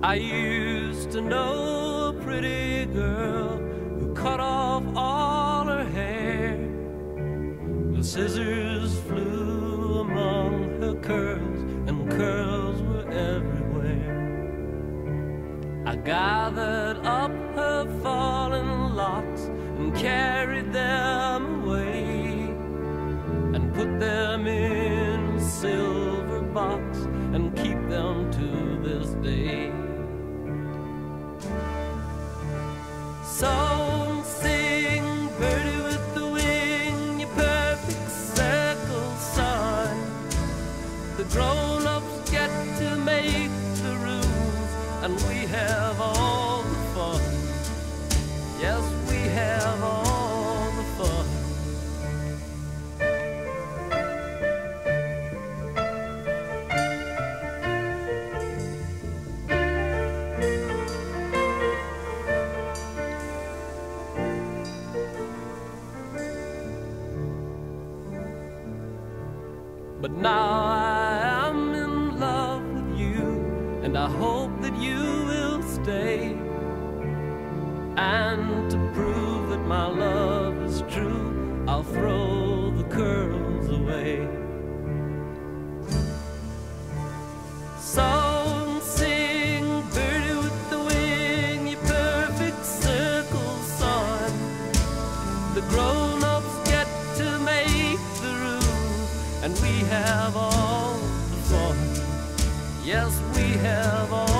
I used to know a pretty girl who cut off all her hair. The scissors flew among her curls, and curls were everywhere. I gathered up her fallen locks and carried them away and put them in a silver box and So sing, birdie with the wing, your perfect circle sign. The grown-ups get to make the rules, and we have all But now I am in love with you, and I hope that you will stay. And to prove that my love is true, I'll throw the curls away. Song, Yes, we have all